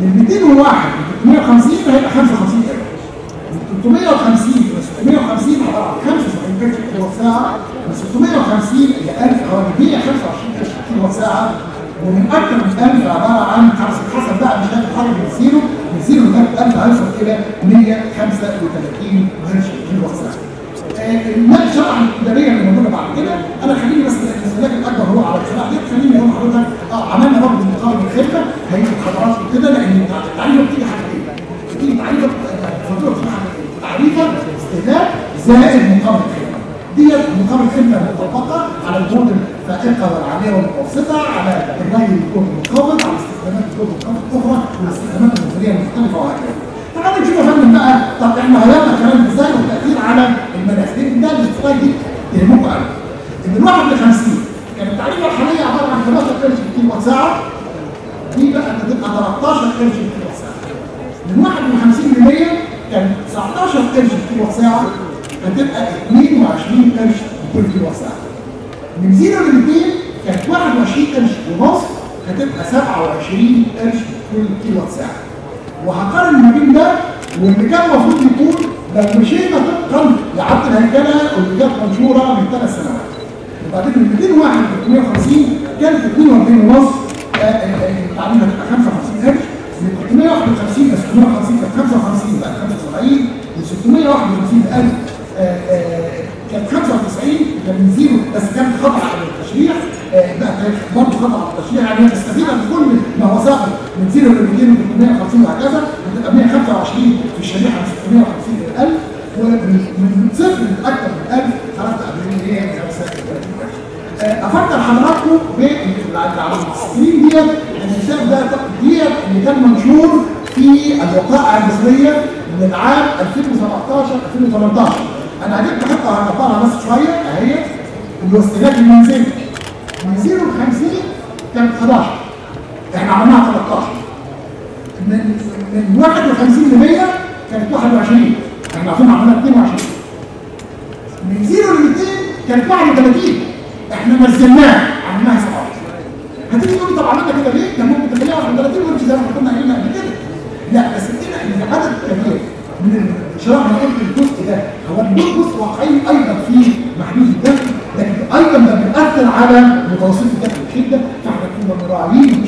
من 201 ل 350 هيبقى 55 قرش من 350 ل 650 عباره عن 75 قرش كيلو ساعة. من 650 ل 1000 حوالي 125 قرش كيلو ساعة. ومن أكثر من 1000 عبارة عن حسب بقى مش هتتحرك من zero. من zero لغاية 1000 هيوصل إلى 135 قرش كيلو ساعة. أما الشرايح التجارية اللي موجوده بعد كده. أنا خليني بس الاستهلاك الأكبر هو على الشرايح دي خليني أقول لحضرتك آه عملنا برضه مقارنه الخدمه هيجي حضراتكم زائد مقارنه الخدمه ديت مقارنه الخدمه مطبقة على الجهود الفائقة والعاليه والمتوسطة على الري الجهد المنخفض على استخدامات الجهد المنخفض الأخرى والاستخدامات النظرية المختلفة وهكذا. تعالوا نشوف يا فندم بقى. طب إحنا غيرنا الكلام إزاي والتاثير على المناخ. ده الاستفاده دي تهمكم قوي إن الواحد ل 50 كانت التعريفه الحالية عبارة عن 3 قرش كيلو ساعة. دي بقى بتبقى 13 قرش كيلو ساعة. من 1 ل 50 ل 100 كانت 19 قرش كيلو ساعة. هتبقى 22 قرش في كيلو ساعه من 0 ل 200 كانت 21 قرش ونص هتبقى 27 قرش في كل كيلو ساعه وهقارن ما بين ده واللي كان المفروض يكون لو مشينا طبقا لعبد الهيكلة واللي كانت منشورة من ثلاث سنوات. وبعدين من 201 ل 350 كانت 42 ونص التعليم هتبقى 55 قرش. من 351 ل 650 كانت 55 بقت 75 من 651 ل 1000 كانت 95 كان من زيرو بس كانت خطأ على التشريح لا كانت برضه خطأ. على التشريح يعني تستفيد من كل ما هو سابق من زيرو ل 200 ل 350 وهكذا. هتبقى 125 في الشريحة من 650 ل 1000 ومن صفر لاكثر من 1000 خرجت قبل إيه 35 أفكر حضراتكم بالسكرين ديت الكتاب ده ديت اللي كان منشور في الوقائع المصرية من العام 2017 2018 أنا هجيب حتة هكبرها بس شوية اهي اللي هو من 0 ل 50 كانت 11 إحنا عملناها 13 من من 51 ل 100 كانت 21 إحنا عارفين عملناها 22 من 0 ل 200 كانت 31 إحنا نزلناها عملناها 17 هتيجي تقول طب عملنا كده ليه؟ كان ممكن تخليها 31 ونمشي زي ما كنا قايلين قبل كده. لا بس كده إن عدد كبير من الشرح قلت الجزء ده. هو الجزء واقعي أيضا في محدود الدخل لكن أيضا ده بيأثر على متوسط الدخل بشده فاحنا كنا مراعيين